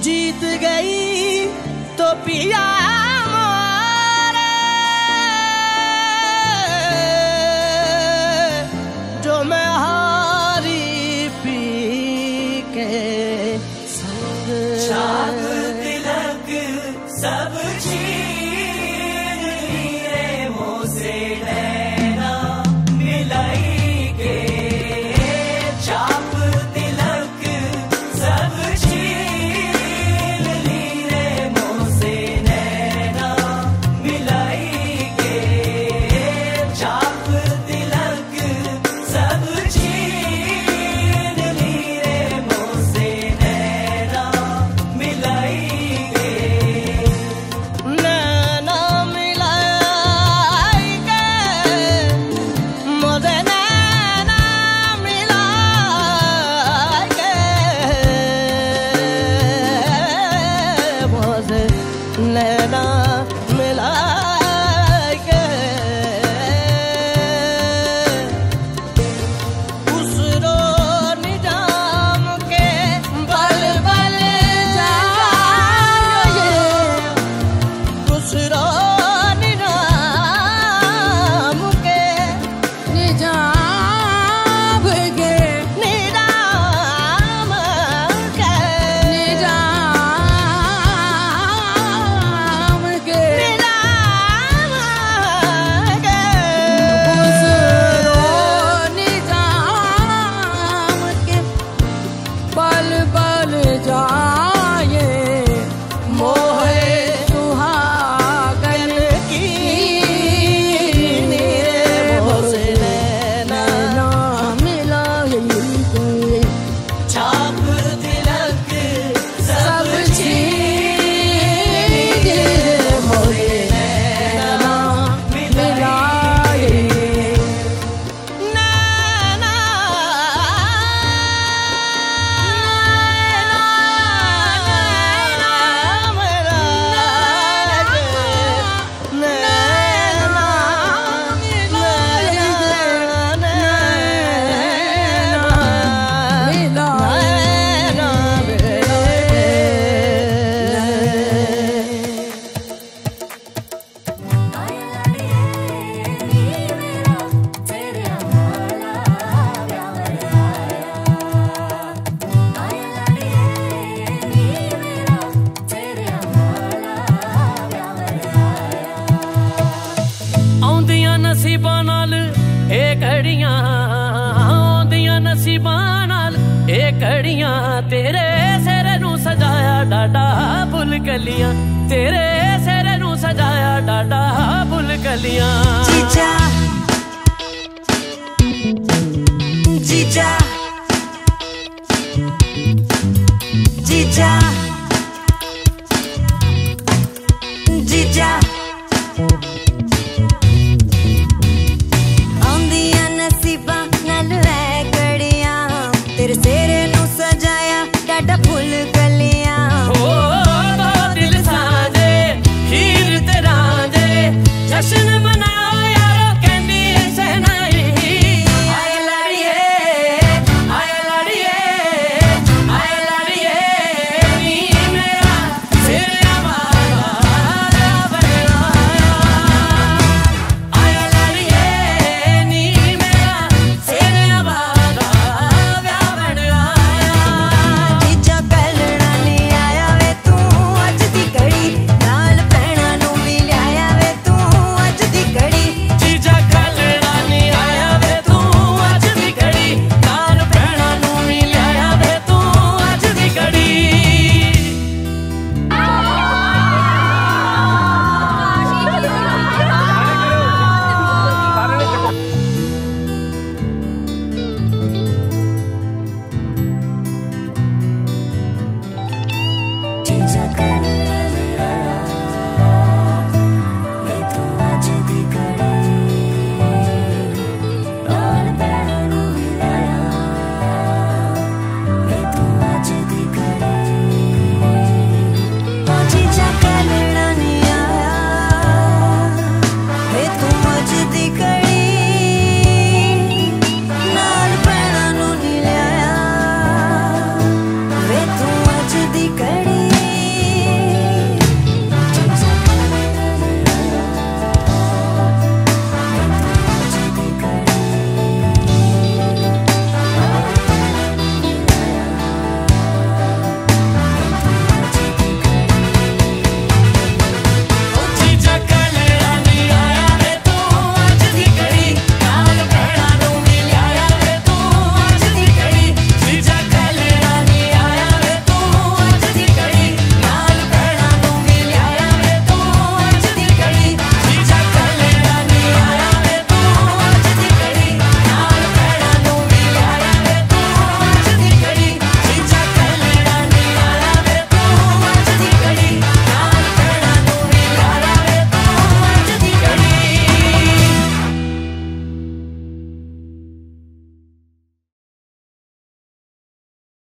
जीत गई तो पिया जो मैं हारी पी के ਇਹ ਤੇਰੇ ਸਿਰ ਨੂੰ ਸਜਾਇਆ ਡਾਡਾ ਫੁੱਲ ਕਲੀਆਂ ਤੇਰੇ ਸਿਰ ਨੂੰ ਸਜਾਇਆ ਡਾਡਾ ਫੁੱਲ ਕਲੀਆਂ ਜੀਜਾ